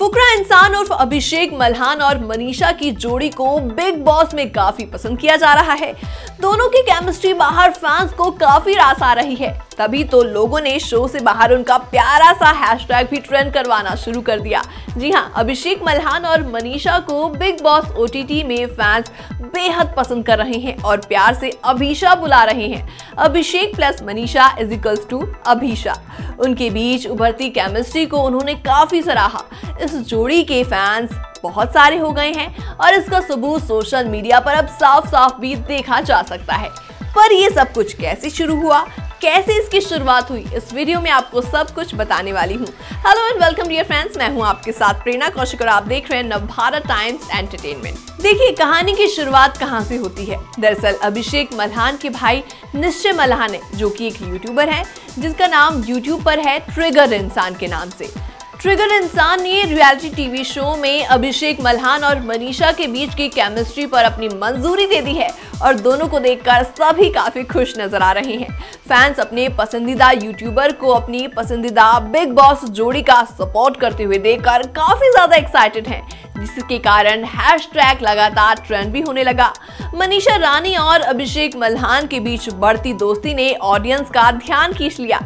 इंसान उर्फ़ अभिषेक मल्हान और मनीषा की जोड़ी को बिग बॉस में काफ़ी पसंद किया जा रहा है। दोनों की केमिस्ट्री बाहर फैंस को काफ़ी रास आ रही है। तभी तो लोगों ने शो से बाहर उनका प्यारा सा हैशटैग भी ट्रेंड करवाना शुरू कर दिया। जी हाँ अभिषेक मल्हान और मनीषा को बिग बॉस ओटीटी में फैंस बेहद पसंद कर रहे हैं और प्यार से अभिषा बुला रहे हैं। Abhishek plus Manisha is equals to Abhisha. उनके बीच उभरती केमिस्ट्री को उन्होंने काफ़ी सराहा। इस जोड़ी के फैंस बहुत सारे हो गए हैं और इसका सबूत सोशल मीडिया पर अब साफ़ साफ़ भी देखा जा सकता है। पर ये सब कुछ कैसे शुरू हुआ? कैसे इसकी शुरुआत हुई? इस वीडियो में आपको सब कुछ बताने वाली हूँ। Hello and welcome dear friends मैं हूँ आपके साथ प्रेरणा कौशिक और आप देख रहे हैं नव भारत टाइम्स एंटरटेनमेंट देखिए, कहानी की शुरुआत कहाँ से होती है? दरअसल, अभिषेक मल्हान के भाई निश्चय मल्हान है, जो की एक यूट्यूबर है, जिसका नाम यूट्यूब पर है ट्रिगर इंसान के नाम से। ट्रिगर इंसान ने रियलिटी टीवी शो में अभिषेक मल्हान और मनीषा के बीच की केमिस्ट्री पर अपनी मंजूरी दे दी है और दोनों को देखकर सभी काफ़ी खुश नज़र आ रहे हैं। फैंस अपने पसंदीदा यूट्यूबर को अपनी पसंदीदा बिग बॉस जोड़ी का सपोर्ट करते हुए देखकर काफ़ी ज़्यादा एक्साइटेड हैं, जिसके कारण हैशटैग लगातार ट्रेंड भी होने लगा। मनीषा रानी और अभिषेक मल्हान के बीच बढ़ती दोस्ती ने ऑडियंस का ध्यान खींच लिया।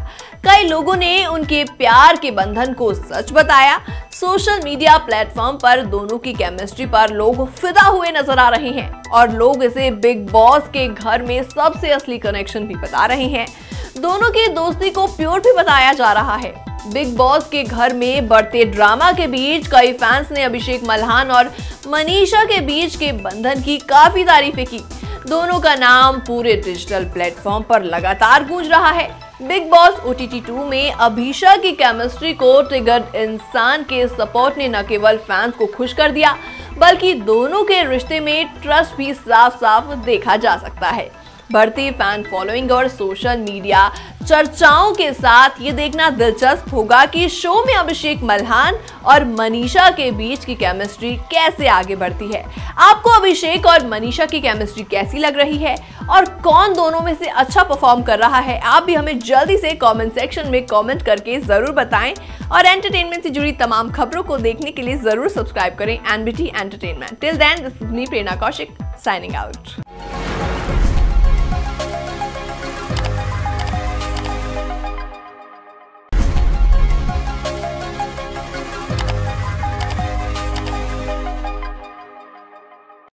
कई लोगों ने उनके प्यार के बंधन को सच बताया। सोशल मीडिया प्लेटफॉर्म पर दोनों की केमिस्ट्री पर लोग फिदा हुए नज़र आ रहे हैं और लोग इसे बिग बॉस के घर में सबसे असली कनेक्शन भी बता रहे हैं। दोनों की दोस्ती को प्योर भी बताया जा रहा है। बिग बॉस के घर में बढ़ते ड्रामा के बीच कई फैंस ने अभिषेक मल्हान और मनीषा के बीच के बंधन की काफ़ी तारीफें की। दोनों का नाम पूरे डिजिटल प्लेटफॉर्म पर लगातार गूंज रहा है। Bigg Boss O T two में अभिषा की केमिस्ट्री को ट्रिगर्ड इंसान के सपोर्ट ने न केवल फैंस को खुश कर दिया, बल्कि दोनों के रिश्ते में ट्रस्ट भी साफ़ साफ़ देखा जा सकता है। बढ़ती फ़ैन फॉलोइंग और सोशल मीडिया चर्चाओं के साथ ये देखना दिलचस्प होगा कि शो में अभिषेक मल्हान और मनीषा के बीच की केमिस्ट्री कैसे आगे बढ़ती है। आपको अभिषेक और मनीषा की केमिस्ट्री कैसी लग रही है और कौन दोनों में से अच्छा परफॉर्म कर रहा है, आप भी हमें जल्दी से कमेंट सेक्शन में कमेंट करके ज़रूर बताएँ और एंटरटेनमेंट से जुड़ी तमाम खबरों को देखने के लिए ज़रूर सब्सक्राइब करें NBT entertainment till then this is me Prerna Kaushik signing out